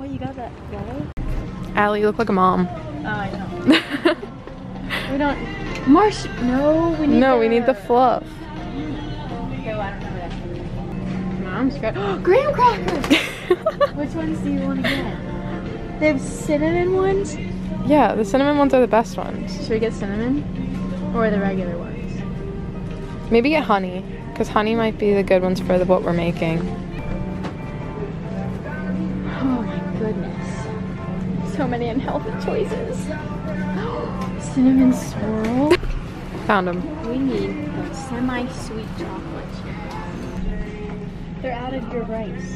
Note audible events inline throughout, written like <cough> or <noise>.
Oh, you got that yellow? Ally, you look like a mom. Oh, I know. <laughs> we don't. Marsh. No, we need. no, we need the fluff. Okay, well, I don't that. Mom's got. graham crackers. <laughs> Which ones do you want to get? They have cinnamon ones. yeah, the cinnamon ones are the best ones. Should we get cinnamon, or the regular ones? Maybe get honey, because honey might be the good ones for the, what we're making. So many unhealthy choices. <gasps> Cinnamon swirl. Found them. We need the semi-sweet chocolate chips. They're out of your rice.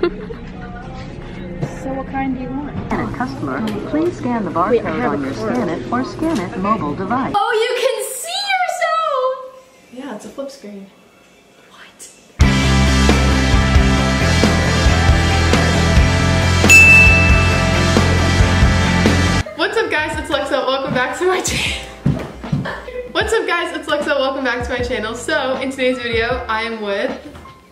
<laughs> so what kind do you want? Scan it, customer. Please scan the barcode on a your card. scan it or scan it mobile device. Oh, you can see yourself! Yeah, it's a flip screen. Guys, it's Lexa, welcome back to my channel. What's up guys, it's Lexa, welcome back to my channel. So, in today's video, I am with...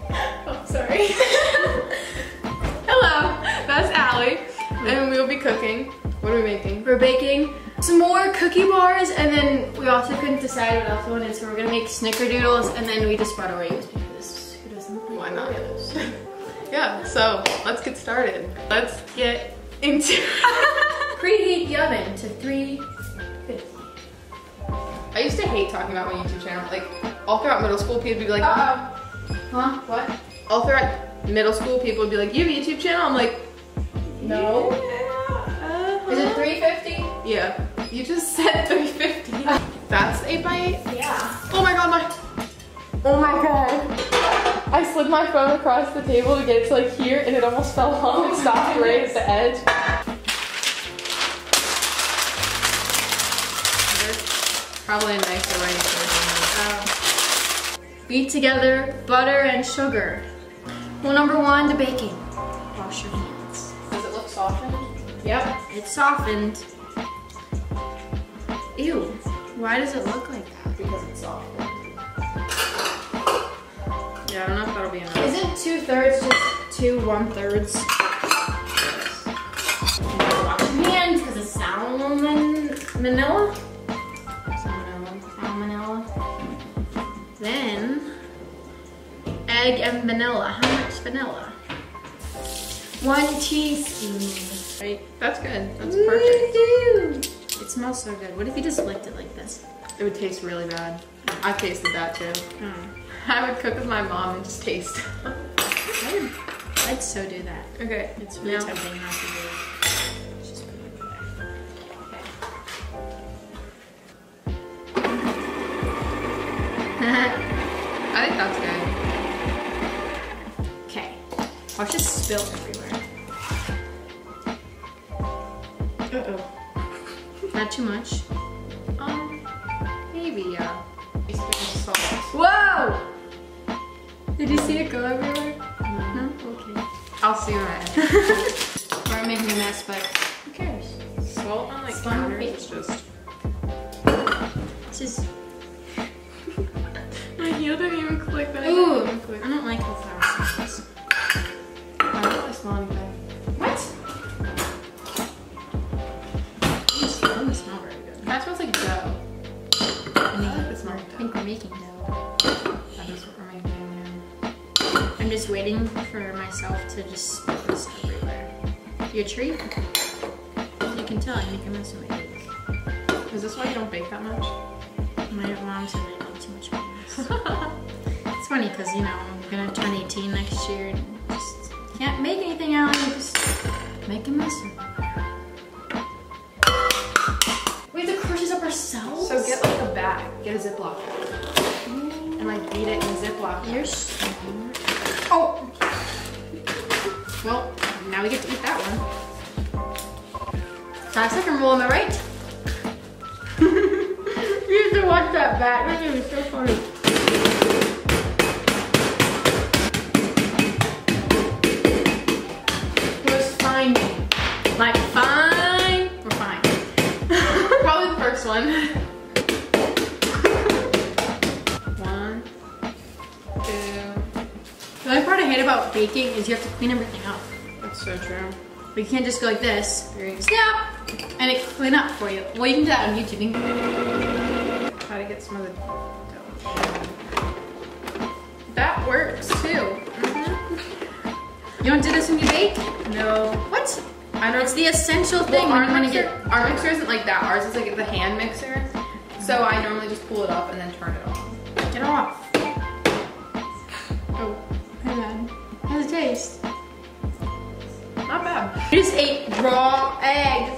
Oh, sorry. <laughs> Hello, that's Ally, and we will be cooking. What are we making? We're baking s'more cookie bars, and then we also couldn't decide what else we wanted, so we're gonna make snickerdoodles, and then we just brought Oreos because who doesn't like Why not? <laughs> Yeah, so, let's get started. Let's get into... <laughs> Preheat the oven to 350. I used to hate talking about my YouTube channel. Like, all throughout middle school, people would be like, Uh-oh. Huh? What? all throughout middle school, people would be like, you have a YouTube channel? I'm like, No. uh, Is it 350? Yeah, you just <laughs> said 350. That's 8 by 8 Yeah. Oh my god, my. Oh my god. I slid my phone across the table to get it to like here and it almost fell off and stopped right at the edge. Probably a nicer way to it. Oh. Beat together butter and sugar. Well, number one, the baking. Wash your hands. Does it look softened? Yep, it's softened. Ew, why does it look like that? Because it's softened. Yeah, I don't know if that'll be enough. Isn't two thirds just two one thirds? Wash your hands because it's salmon manila. Egg and vanilla. How much vanilla? One teaspoon. Right? That's good. That's perfect. It smells so good. What if you just licked it like this? It would taste really bad. I've tasted that too. Oh, <laughs> I would cook with my mom and just taste. <laughs> I'd so do that. okay, It's really tempting not to do Watch it spill everywhere. Uh-oh. Not too much. Um, maybe, yeah. Teaspoon of salt. Whoa! Did you see it go everywhere? No? Okay. I'll see you that. We're making a mess, but who cares? Salt on It's counters with is just... This <laughs> is. My heel didn't even click, but I Ooh! didn't even click. I don't I'm just waiting for myself to just spill this everywhere. Your treat? You can tell I make a mess of my cake. Is this why you don't bake that much? My mom said I make too much of <laughs> it's funny because, you know, I'm gonna turn 18 next year and just can't make anything out and just make a mess everywhere. We have to crush this up ourselves? So get like a bag, get a Ziploc bag, and like beat it in a Ziploc. You're smart. Oh! Well, now we get to eat that one. Five second rule, am I right? <laughs> you have to watch that back. That game is so funny. It was fine. Like fine. We're fine. <laughs> Probably the first one, hate about baking is you have to clean everything up. That's so true. But you can't just go like this. Snap! And it clean up for you. Well, you can do that on YouTube. You can- Try to get some of the dough. That works too. Mm-hmm. You don't do this when you bake? No. What? I know It's the essential thing Well, our mixer, get. our mixer isn't like that. Ours is like the hand mixer. So I normally just pull it up and then turn it off. Get off. Oh, my bad. How's it taste? Not bad. You just ate raw egg.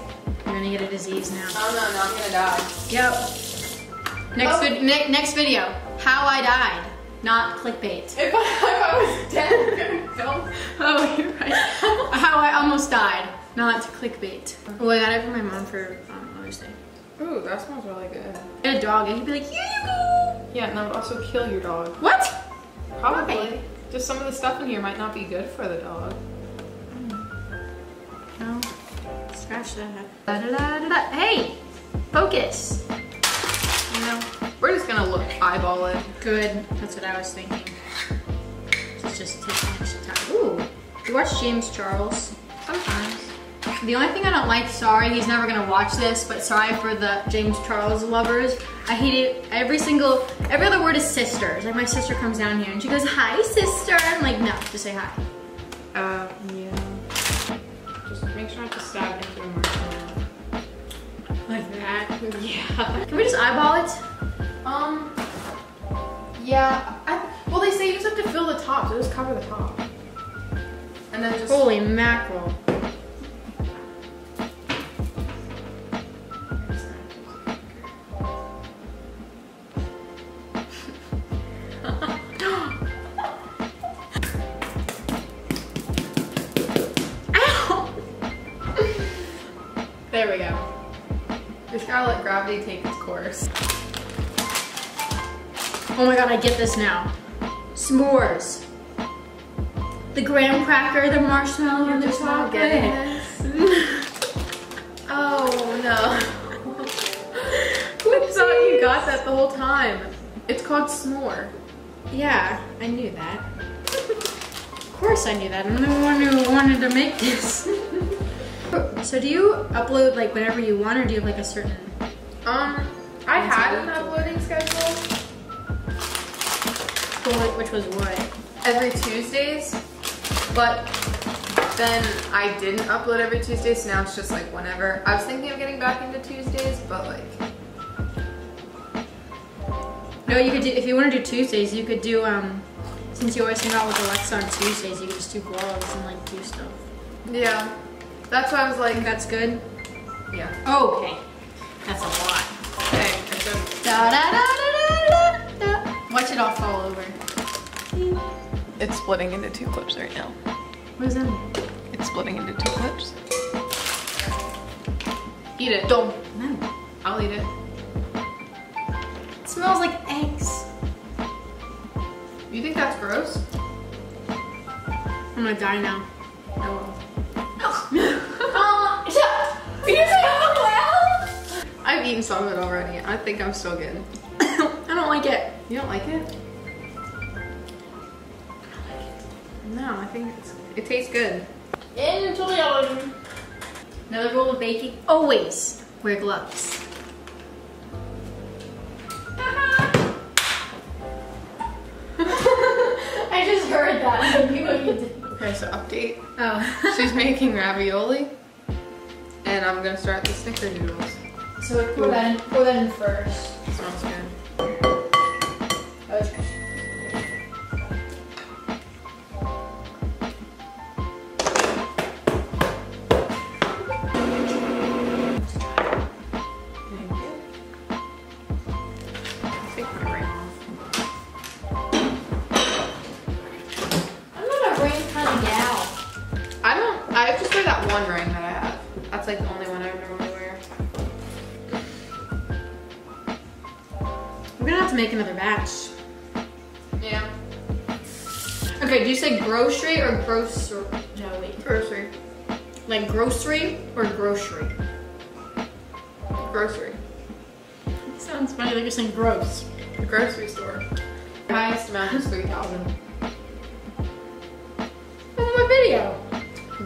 You're gonna get a disease now. Oh no, no, I'm gonna die. Yep. Next, Oh. vid- ne- next video, how I died, not clickbait. If I, <laughs> if I was dead, <laughs> don't. Oh, <laughs> you're right. how I almost died, not clickbait. Oh, I got it from my mom for um, Mother's Day. Ooh, that smells really good. I had a dog, and he'd be like, here you go. Yeah, and that would also kill your dog. What? Probably. Why? Just some of the stuff in here might not be good for the dog. No. Scratch that. Da, da, da, da, da. Hey, focus. You know, we're just gonna look eyeball it. Good. That's what I was thinking. It's just taking extra time. Ooh. You watch James Charles? Sometimes. The only thing I don't like, sorry, he's never gonna watch this, but sorry for the James Charles lovers. I hate it. Every single, every other word is sisters. Like my sister comes down here and she goes, hi sister. I'm like, no, just say hi. Uh, yeah. Just make sure not to stab into a marshmallow. Like that. <laughs> Yeah. Can we just eyeball it? Um. Yeah. I, well, they say you just have to fill the top, so just cover the top. And then just. Holy mackerel. Gravity take its course. Oh my god, I get this now. S'mores. The graham cracker, the marshmallow, and the chocolate. <laughs> oh no. <laughs> I thought you got that the whole time. It's called s'more. Yeah, I knew that. Of course I knew that. I'm the one who wanted to make this. <laughs> so do you upload like whenever you want or do you have like a certain Um, I had an uploading schedule which was what? every Tuesdays, but then I didn't upload every Tuesday, so now it's just like whenever. I was thinking of getting back into Tuesdays, but like, No, you could do if you want to do Tuesdays, you could do um since you always hang out with Alexa on Tuesdays, you could just do vlogs and like do stuff. yeah. That's why I was like, that's good. yeah. Oh, okay. That's a lot. Da, da, da. Watch it all fall over. It's splitting into two clips right now. What does that mean? It's splitting into two clips. Eat it. Don't. No. I'll eat it. It smells like eggs. You think that's gross? I'm gonna die now. I've eaten some of it already. I think I'm still good. <coughs> I don't like it. You don't like it? No, I think it's, it tastes good. Another rule of baking, always wear gloves. <laughs> I just heard that. I knew what you. Okay, so update. Oh. She's making ravioli, and I'm gonna start the snickerdoodles. So pour that in, pour that in first. Good. We're gonna have to make another batch. Yeah. Okay, do you say grocery or grocery? No, wait. Grocery. Like grocery or grocery? Grocery. Sounds funny, like you're saying gross. The grocery store. The Highest amount is three thousand. Oh, my video.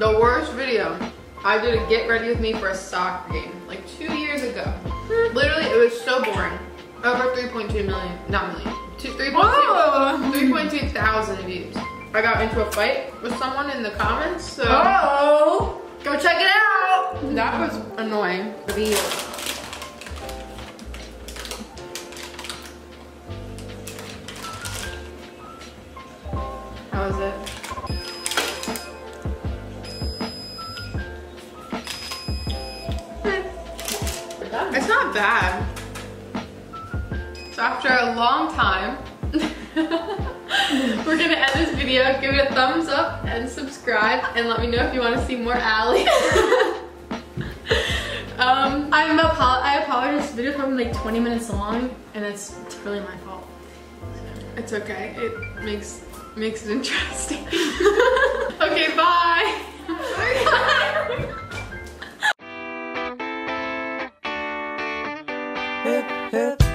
The worst video I did a get ready with me for a soccer game like two years ago. Literally, it was so boring. Over 3.2 million, not million, two- 3.2 Whoa. 3.2 thousand views. I got into a fight with someone in the comments, so Oh, go check it out. that was annoying. We're gonna end this video. Give it a thumbs up and subscribe and let me know if you wanna see more Ally. <laughs> um, I'm apo- I apologize. This video is probably like 20 minutes long, and it's, it's really my fault. it's okay. It makes makes it interesting. <laughs> okay, bye. hip, <laughs> hip.